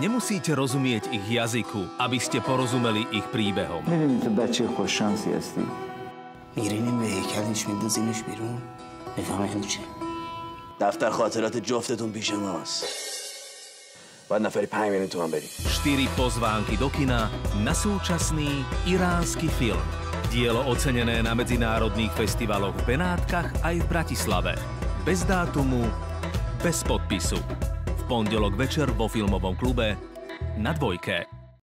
Nemusíte rozumieť ich jazyku, aby ste porozumeli ich príbehom. میدونی تو بچه خوششانسی هستی میرینیم به هیکلش میندازیمش بیرون بفهمه این چه دفتر خاطرات جفتتون پیش ماست باید نفری پنج میلیون تومن بدیم 4 pozvánky do kina na súčasný iránsky film. Dielo ocenené na medzinárodných festivaloch v Benátkach aj v Bratislave. Bez dátumu, bez podpisu. Pondelok večer vo filmovom klube na dvojke.